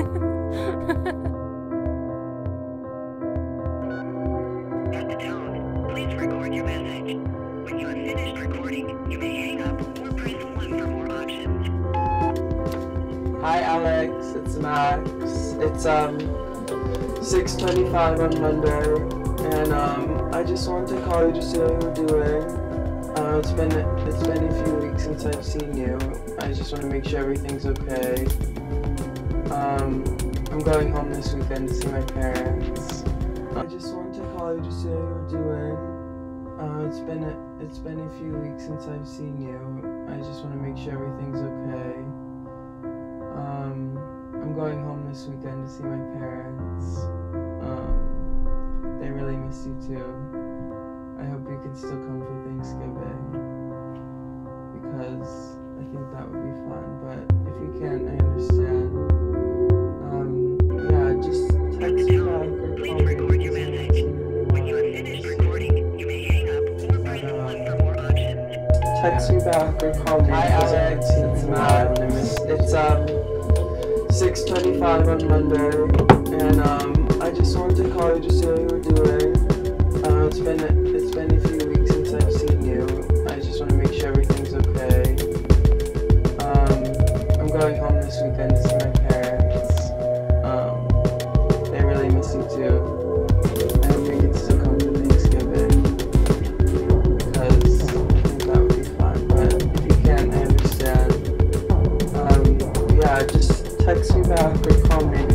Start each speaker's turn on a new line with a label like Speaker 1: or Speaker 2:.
Speaker 1: Hi Alex, it's Max. It's um 6:25 on Monday, and um I just wanted to call you to see how you're doing. Uh, it's been it's been a few weeks since I've seen you. I just want to make sure everything's okay. Um, I'm going home this weekend to see my parents. I just wanted to call you to see how you're doing. Uh, it's been a, it's been a few weeks since I've seen you. I just want to make sure everything's okay. Um, I'm going home this weekend to see my parents. Um, they really miss you too. I hope you can still come for Thanksgiving because I think that would be fun. But if you can't, I Text me back or call me.
Speaker 2: Hi,
Speaker 1: I
Speaker 2: Alex. It's
Speaker 1: you
Speaker 2: Matt.
Speaker 1: It's um 6:25 on Monday, and um I just wanted to call you to see how you were doing. Uh, it's been taksi ve reklam